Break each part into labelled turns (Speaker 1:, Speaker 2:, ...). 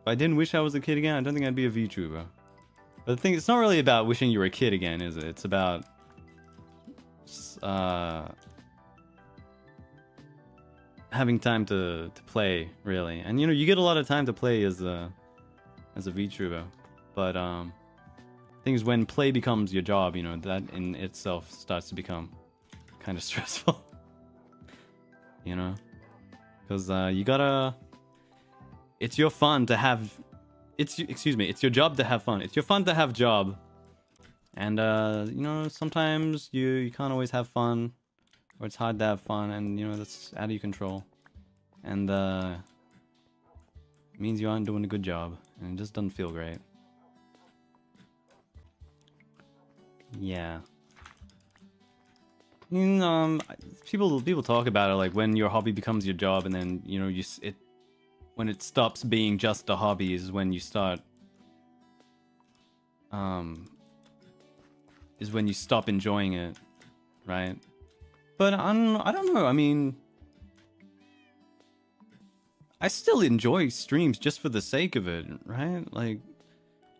Speaker 1: If I didn't wish I was a kid again, I don't think I'd be a VTuber. But the thing, it's not really about wishing you were a kid again, is it? It's about, uh, having time to, to play, really. And you know, you get a lot of time to play as a, as a VTuber. But, um, things when play becomes your job, you know, that in itself starts to become kind of stressful. you know? Because, uh, you gotta it's your fun to have it's excuse me it's your job to have fun. It's your fun to have job. And uh you know sometimes you you can't always have fun or it's hard to have fun and you know that's out of your control. And uh means you aren't doing a good job and it just doesn't feel great. Yeah um people people talk about it like when your hobby becomes your job and then you know you it when it stops being just a hobby is when you start um is when you stop enjoying it right? But I don't, I don't know I mean I still enjoy streams just for the sake of it right? Like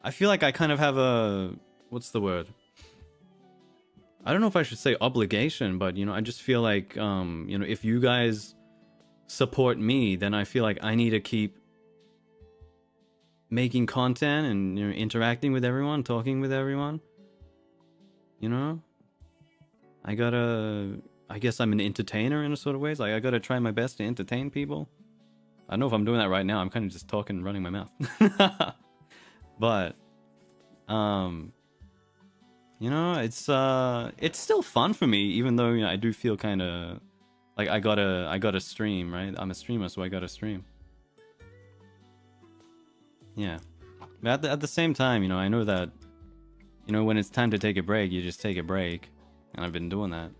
Speaker 1: I feel like I kind of have a what's the word I don't know if I should say obligation but you know I just feel like um you know if you guys support me, then I feel like I need to keep making content and you know, interacting with everyone, talking with everyone. You know? I gotta... I guess I'm an entertainer in a sort of ways. Like, I gotta try my best to entertain people. I don't know if I'm doing that right now. I'm kind of just talking and running my mouth. but, um... You know, it's, uh... It's still fun for me, even though, you know, I do feel kind of like I gotta, I gotta stream, right? I'm a streamer, so I gotta stream. Yeah. But at the, at the same time, you know, I know that, you know, when it's time to take a break, you just take a break. And I've been doing that.